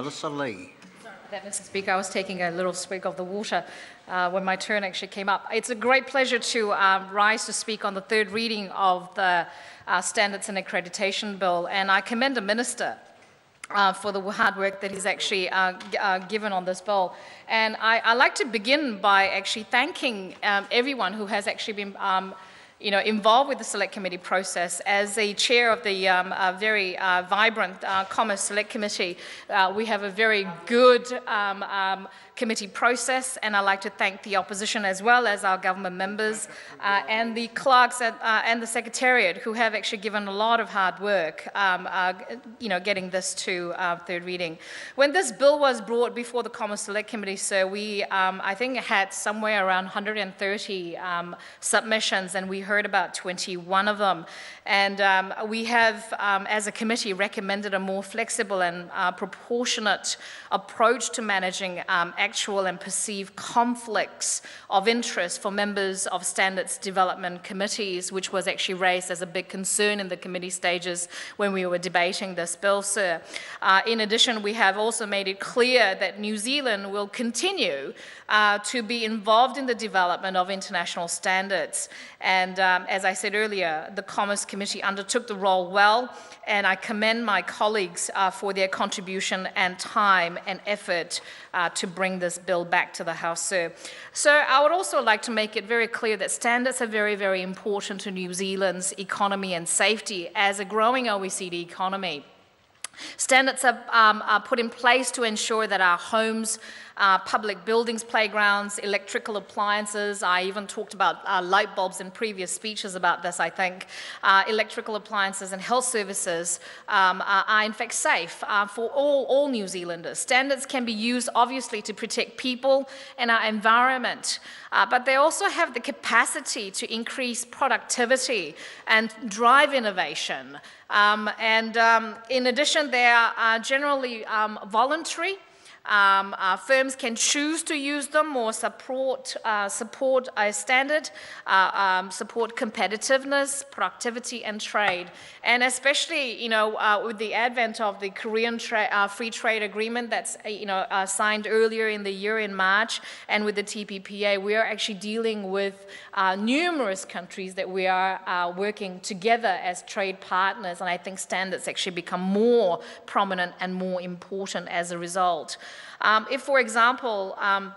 Melissa Lee. That, Mr. Speaker, I was taking a little swig of the water uh, when my turn actually came up. It's a great pleasure to um, rise to speak on the third reading of the uh, Standards and Accreditation Bill, and I commend the Minister uh, for the hard work that he's actually uh, uh, given on this bill. And I, would like to begin by actually thanking um, everyone who has actually been um, you know, involved with the select committee process. As the chair of the um, uh, very uh, vibrant uh, Commerce Select Committee, uh, we have a very good um, um, committee process, and I'd like to thank the opposition as well as our government members uh, and the clerks at, uh, and the secretariat who have actually given a lot of hard work, um, you know, getting this to third reading. When this bill was brought before the Commerce Select Committee, sir, we, um, I think, had somewhere around 130 um, submissions, and we heard about 21 of them. And um, we have, um, as a committee, recommended a more flexible and uh, proportionate approach to managing um, actual and perceived conflicts of interest for members of standards development committees, which was actually raised as a big concern in the committee stages when we were debating this bill, sir. Uh, in addition, we have also made it clear that New Zealand will continue uh, to be involved in the development of international standards. And um, as I said earlier, the Commerce Committee undertook the role well, and I commend my colleagues uh, for their contribution and time and effort uh, to bring this bill back to the House, sir. So I would also like to make it very clear that standards are very, very important to New Zealand's economy and safety as a growing OECD economy. Standards are, um, are, put in place to ensure that our homes uh, public buildings, playgrounds, electrical appliances. I even talked about uh, light bulbs in previous speeches about this, I think. Uh, electrical appliances and health services um, are, are, in fact safe uh, for all, all New Zealanders. Standards can be used, obviously, to protect people and our environment, uh, but they also have the capacity to increase productivity and drive innovation. Um, and um, in addition, they are generally um, voluntary. Um, uh, firms can choose to use them or support, uh, support a standard, uh, um, support competitiveness, productivity, and trade. And especially, you know, uh, with the advent of the Korean tra uh, Free Trade Agreement that's, uh, you know, signed earlier in the year in March, and with the TPPA, we are actually dealing with numerous countries that we are working together as trade partners, and I think standards actually become more prominent and more important as a result. Um, if, for example, um,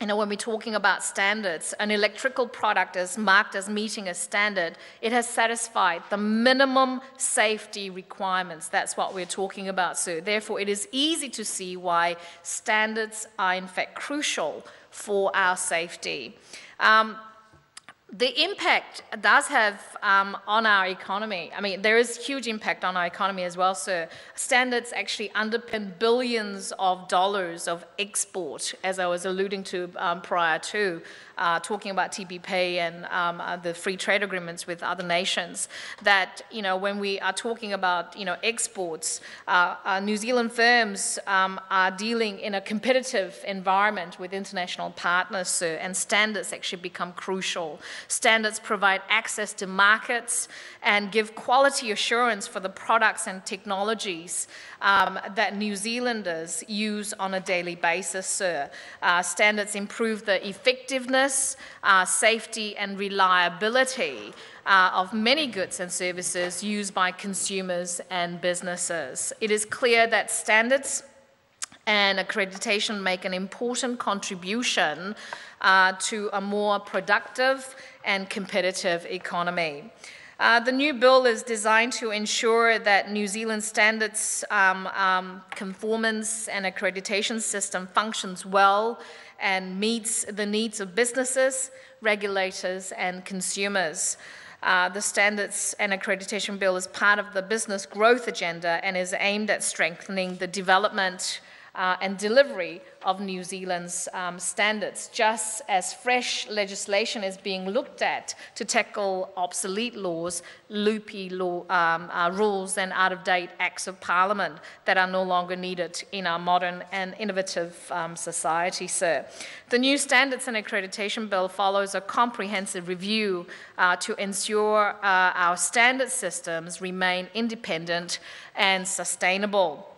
you know, when we're talking about standards, an electrical product is marked as meeting a standard, it has satisfied the minimum safety requirements. That's what we're talking about, so therefore it is easy to see why standards are in fact crucial for our safety. Um, the impact does have um, on our economy. I mean, there is huge impact on our economy as well, sir. Standards actually underpin billions of dollars of export, as I was alluding to um, prior to uh, talking about TPP and um, uh, the free trade agreements with other nations, that, you know, when we are talking about, you know, exports, uh, uh New Zealand firms um, are dealing in a competitive environment with international partners, sir, and standards actually become crucial. Standards provide access to markets and give quality assurance for the products and technologies um, that New Zealanders use on a daily basis, sir. Uh, standards improve the effectiveness, uh, safety, and reliability uh, of many goods and services used by consumers and businesses. It is clear that standards and accreditation make an important contribution uh, to a more productive and competitive economy. Uh, the new bill is designed to ensure that New Zealand standards um, um, conformance and accreditation system functions well and meets the needs of businesses, regulators, and consumers. Uh, the Standards and Accreditation Bill is part of the business growth agenda and is aimed at strengthening the development uh, and delivery of New Zealand's um, standards, just as fresh legislation is being looked at to tackle obsolete laws, loopy law, um, uh, rules, and out of date acts of parliament that are no longer needed in our modern and innovative um, society, sir. The new Standards and Accreditation Bill follows a comprehensive review uh, to ensure uh, our standard systems remain independent and sustainable.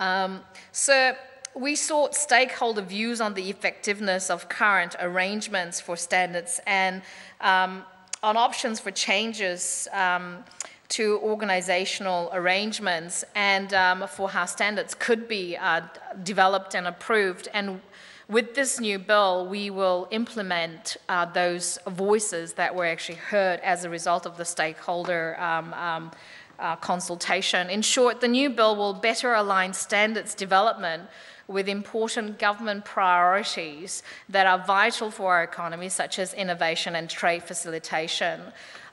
Um, so we sought stakeholder views on the effectiveness of current arrangements for standards and um, on options for changes um, to organizational arrangements and um, for how standards could be uh, developed and approved. And with this new bill, we will implement uh, those voices that were actually heard as a result of the stakeholder um, um, uh, consultation. In short, the new bill will better align standards development with important government priorities that are vital for our economy, such as innovation and trade facilitation.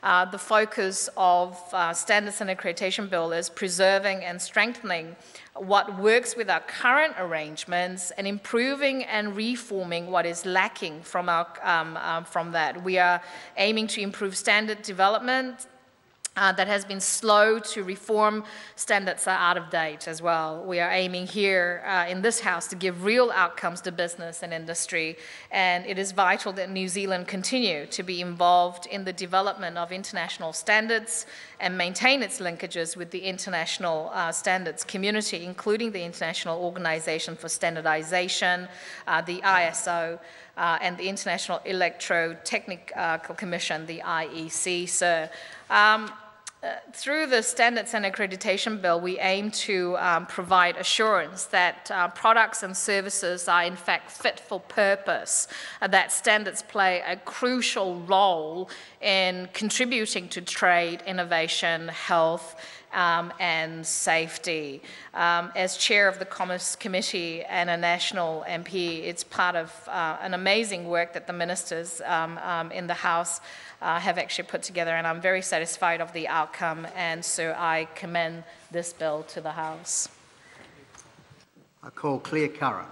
Uh, the focus of uh, Standards and Accreditation Bill is preserving and strengthening what works with our current arrangements and improving and reforming what is lacking from, our, um, uh, from that. We are aiming to improve standard development, uh, that has been slow to reform standards are out of date as well. We are aiming here uh, in this House to give real outcomes to business and industry, and it is vital that New Zealand continue to be involved in the development of international standards and maintain its linkages with the international uh, standards community, including the International Organization for Standardization, uh, the ISO, uh, and the International Electrotechnical Commission, the IEC. So, um, through the Standards and Accreditation Bill, we aim to um, provide assurance that uh, products and services are in fact fit for purpose, uh, that standards play a crucial role in contributing to trade, innovation, health, um, and safety. Um, as chair of the Commerce Committee and a national MP, it's part of uh, an amazing work that the ministers um, um in the House uh, have actually put together, and I'm very satisfied of the outcome, and so I commend this bill to the House. I call Clare Curran.